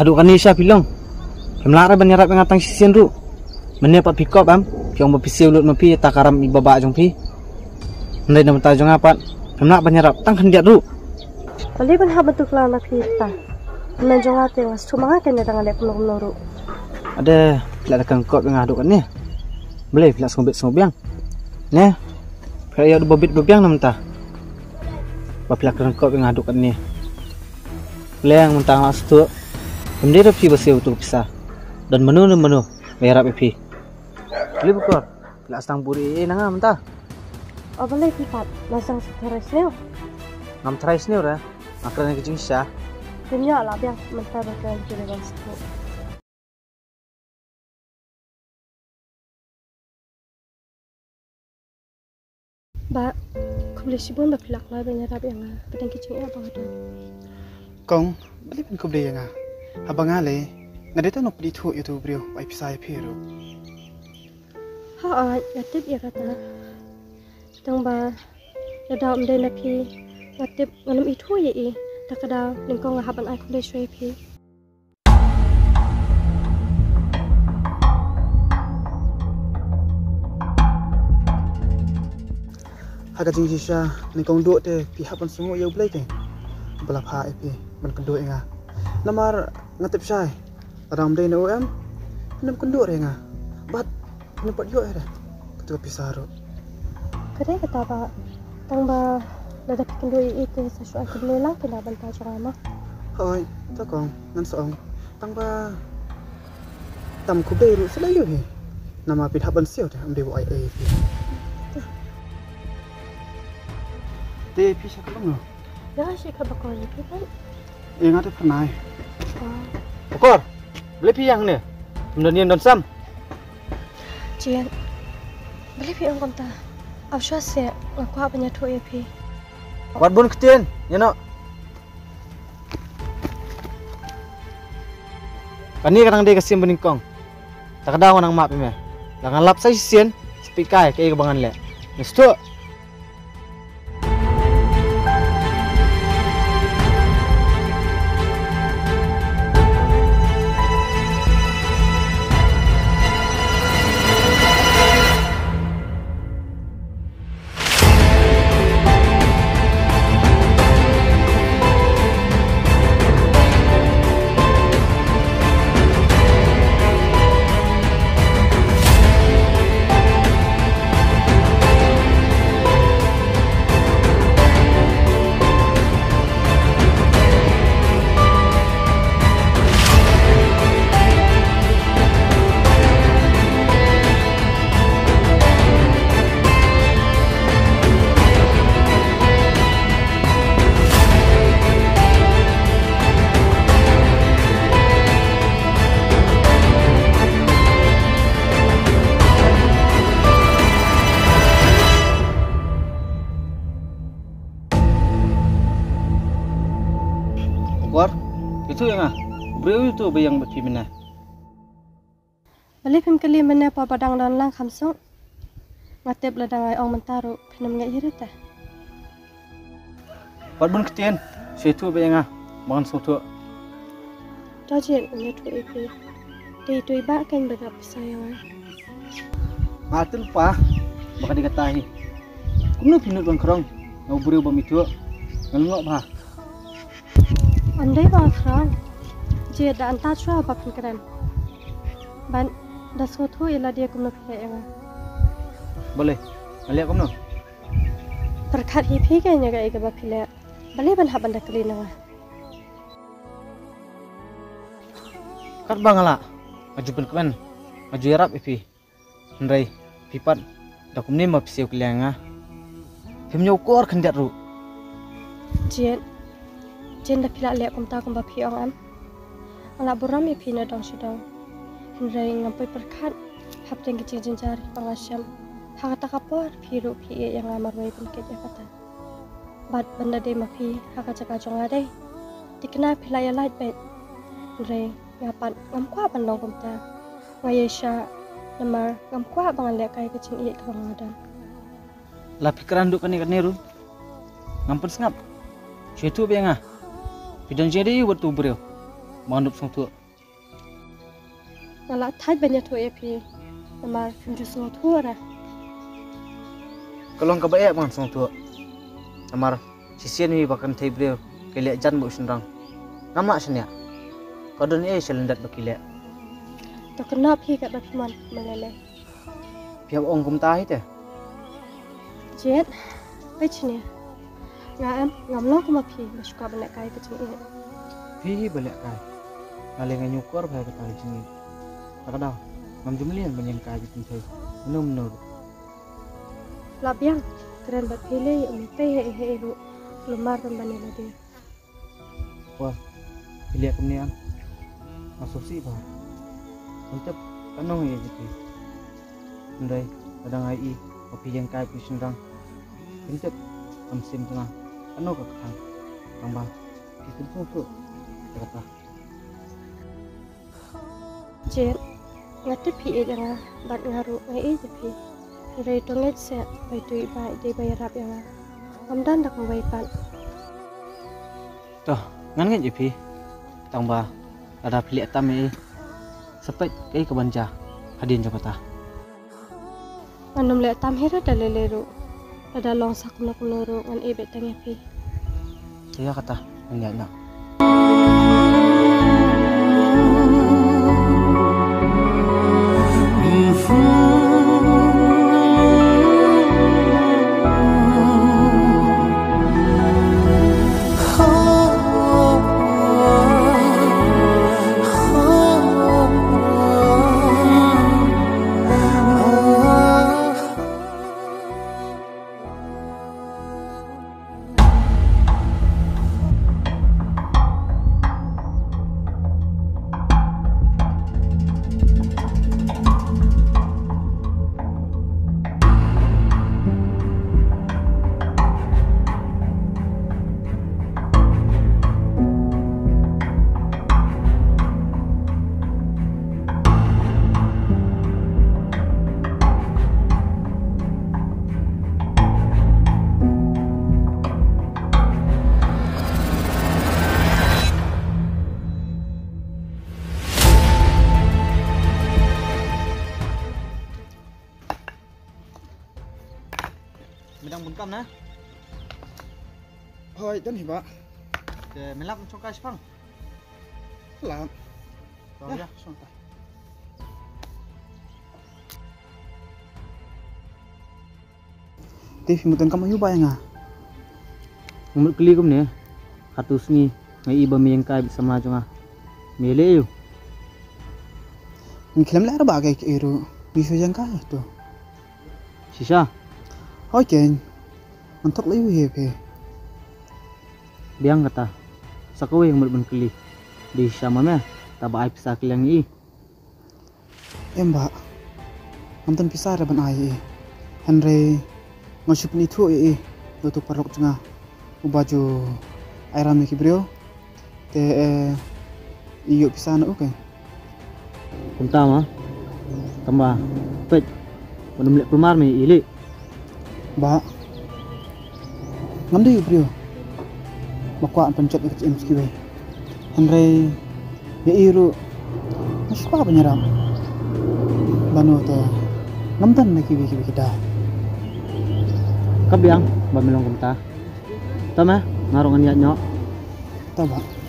Haduk kan Isha bilang Yang melarai banyak yang datang sisi itu Mana dapat pick up am Yang berpisah ulut mapi Tak karam jong pi. Jumpi Mereka nak jong apat. Yang melarai banyak rap tang dia itu Balik pun hak betul kelana kita Menang jumpa hati Mas. Cuma kan nak kena tangan dia penuh menurut Ada Pilih ada kengkot yang aduk kan ni. Boleh pilih sengobit sengobiang Ni Pilih ada bobit bobiang nak mentah. Bapak pilih kengkot yang aduk kan ni. Boleh yang mentah maksud tu tu. Kemudian pi besi untuk pisah. Dan menu menu. Merap pi. Boleh bukor. Pila astang buri eh nanga mentah. Oh bali pipat. Nasang seteres neo. Ngam try sini ora. Akhirnya kecing syah. Dunia lah biang mentah bakal jadi bang situ. Ba, kau boleh sibun bapilak lah banyak rabi yang pedang kicing apa ada. Kong, balik pun kau beli yang abang Habangale, narito no plito ito brio ay pisaya pero. Ha ay, yatip yakata. Tang ba, yadam de na pi, yatip manam ito yai, takada ning kong lahaban ay kong de shui pi. Haga jing jisha, ning kong do te, pi hapan semua yau blai te. Belapha epi, man kendo inga. Namar ngatip syai. Orang beli na OM, nam kendo inga. Bat, nampak yo ada. Ketua pisaru. Kedai kata ba, tang ba, dah pikin dua i itu sesuatu aku boleh lah kena bantai jangan mah. Hoi, ta kong, ngan soong. Tang ba, tam ku beru selayu ni. Nama pihak pun siau te, amde wo ai ai epi. Te pisah kalau no. Ya sih kau bakal ni kan. Ingat te pernah. Ah, Bukor. Boleh pi yang ni. Kemudian don sam. Jian, boleh pi orang kata. Aku rasa aku apa banyak tu ya pi. Wat bun ketien. Ya no. Kani kadang dia kasih beningkong. Tak ada orang mak pime. Langan lap saya sien. Spikai ke kebangan le. Nestu. Beri itu bayang bagi mana. Boleh pim kali mana pa padang dan lang kamsong. Ngatip ladang ai ong mentaru pinam ngai irit teh. Wat bun ketien. Situ bayang ah. Makan soto. Dajin punya tu ipi. Di tu iba kan berapa sayang. Atul pa. Baka dikatahi. Kuno pinut bang kerong. Ngau beri bam itu. Ngelengok bah. Andai bang kerang. Antar cua apa pun keren. Ban dah sotu ialah dia kumno pilih yang. Boleh. Ngeliat kamu no. Berkat hipi kan jaga iga ba pilih. Boleh ban haban dah kali nanga. Kat bang ala. Maju pun kemen. Maju yarap ipi. Ndrai. Pipat. Dakum ni ma pisiu kelianga. Pimnya ukor kendiat ru. Jia Jin dah pilih lihat kum tahu kum ba piong am. Ala buram ya pina dong sidong. Hindrai ngampai berkat. Hap jeng kecil jenjari pangasyam. Haka tak kapor piru pi yang amar wai pun kerja kata. Bad benda de mapi haka cakap jong ada. Dikena pilih ya light bed. Hindrai ngapan ngam kuah bandong kum ta. Ngayesha namar ngam kuah bangan lihat kai kecil iya kebang adan. Lah pikiran duk kan ikan niru. Ngampun sengap. Situ bayang ah. Pidang jadi buat beriu. Mandup sang tu. Ngala thai banyak tu epi. Namar finju semua tu ada. Kalau engkau baik man sang tu. Amar sisian ni bahkan thai beliau keliak jan bu sendang. Nama senya. Kau dan eh selendat bakilek. Tu kena pi kat bapi man melele. Pihak ong kum tahi teh. Jet, baik ni. Ngam ngam lo kuma pi masuk ke banyak kaya kecil ini. Pi balik kai. Ngalih nganyukur bahaya ketari sini. Tak ada. Ngam jumlian banyak kai bikin thai. Menur menur. Labiang keren bat pile umi pe he he ru lemar dan banyak lagi. Wah, pilih kemudian masuk sih bah. Untuk kanong ya jadi. Ndai kadang ai kopi yang kai pi sendang. Untuk amsim tengah. Ano ka kang. Tambah. Itu pun tu. Kata. Jet, ngati pi e danga bat ngaru ngai e pi. Rai tonget se bai tu iba de bai rap yang amdan dak bai pan. Toh, ngan je pi. Tambah ada pilih tam eh. Sampai kai ke banja. Hadin Jakarta. Anum le tam hera dalele ru. Ada long sak nak menuru ngan e bet tangi pi. Saya kata ngeliat nak. Ya, ya. Tifi mutan kamu yuba yang ah. Umur keli kum ni. Katus ni ngai iba mi yang kai. Mele yang. Sisa. Ken. Mentok layu Sakawe yang umur keli. Di sama me. Taba ai pisah keliang i. Em ba. Mantan pisah raban ai. Henry ngasup ni tu e. Lutu parok jenga. Ubaju airam ki brio. Te eh iyo pisah na okay. Kumta ma. Tambah. Pet. Melihat permar mi ili. Ba. Ngam de brio. Makwa an pencet ikut em skiwe. Henry ya iru. Mas pa penyeram. Banu te. Ngam tan na kiwi kiwi kita. Kabiang. Ba milong kumta. Tama. Ngarungan ya nyok. Tama.